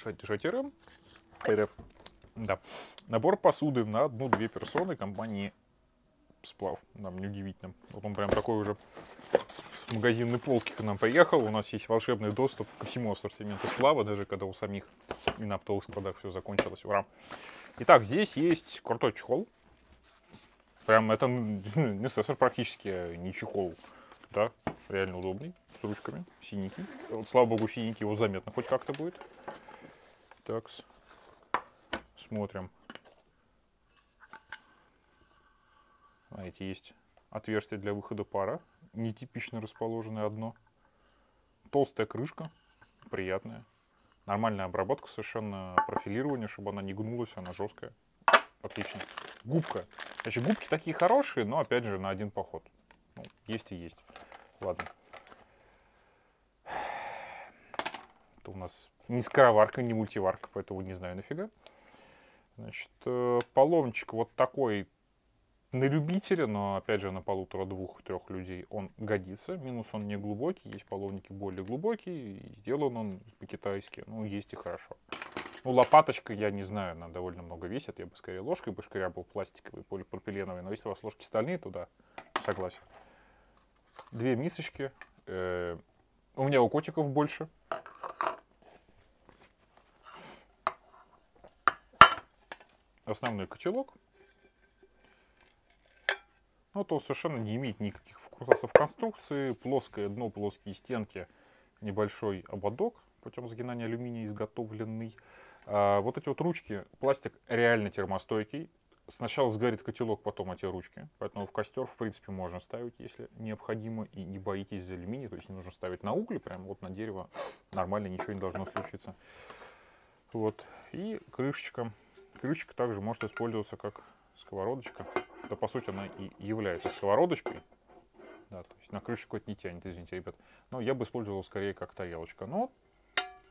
Шатера. РФ. Да. Набор посуды на одну-две персоны компании Сплав. Нам неудивительно. Вот он прям такой уже с, с магазинной полки к нам приехал. У нас есть волшебный доступ ко всему ассортименту сплава, даже когда у самих и на оптовых складах все закончилось. Ура! Итак, здесь есть крутой чехол. Прям это не сенсор практически а не чехол. Да, реально удобный, с ручками, синенький. Вот, слава богу, синенький его заметно хоть как-то будет. Так, смотрим. Смотрите, есть отверстие для выхода пара, нетипично расположенное одно. Толстая крышка, приятная. Нормальная обработка, совершенно профилирование, чтобы она не гнулась, она жесткая. Отлично. Губка. Значит, губки такие хорошие, но опять же на один поход. Ну, есть и есть. Ладно. У нас не скороварка, не мультиварка, поэтому не знаю нафига. Значит, э, половничек вот такой на любителя, но опять же на полутора, двух, трех людей он годится. Минус он не глубокий, есть половники более глубокие, и сделан он по-китайски, ну есть и хорошо. Ну, лопаточка, я не знаю, она довольно много весит. Я бы скорее ложкой бы шкрябал пластиковый, полипропиленовый. Но если у вас ложки стальные, то да, согласен. Две мисочки. Э, у меня у котиков больше. Основной котелок. Ну, то совершенно не имеет никаких вкусов конструкции. Плоское дно, плоские стенки, небольшой ободок путем сгинания алюминия изготовленный. А, вот эти вот ручки, пластик реально термостойкий. Сначала сгорит котелок, потом эти ручки. Поэтому в костер, в принципе, можно ставить, если необходимо. И не боитесь за алюминий, то есть не нужно ставить на угли, прям вот на дерево. Нормально, ничего не должно случиться. Вот. И крышечка. Крышечка также может использоваться как сковородочка. Да, по сути, она и является сковородочкой. Да, то есть на крышечку это не тянет, извините, ребят. Но я бы использовал скорее как тарелочка. Но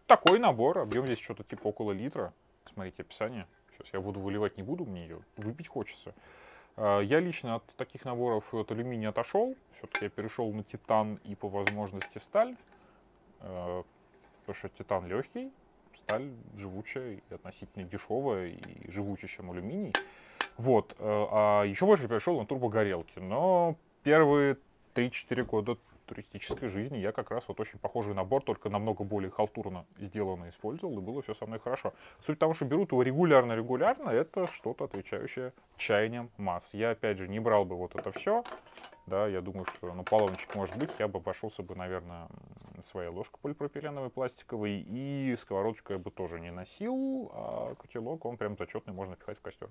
такой набор, объем здесь что-то типа около литра. Смотрите описание. Сейчас я воду выливать не буду, мне ее выпить хочется. А, Я лично от таких наборов от алюминия отошел. Все-таки я перешел на титан и по возможности сталь. А, Потому что титан легкий, сталь живучая и относительно дешевая и живучая, чем алюминий. Вот. э, А еще больше перешел на турбогорелки. Но первые 3-4 года туристической жизни я как раз вот очень похожий набор, только намного более халтурно сделанно использовал, и было все со мной хорошо. Суть того, что берут его регулярно-регулярно, это что-то отвечающее чаяниям масс. Я, опять же, не брал бы вот это все, да, я думаю, что, ну, половничек может быть, я бы обошелся бы, наверное, своей ложкой полипропиленовой пластиковой, и сковородочку я бы тоже не носил, а котелок, он прям зачетный, можно пихать в костер.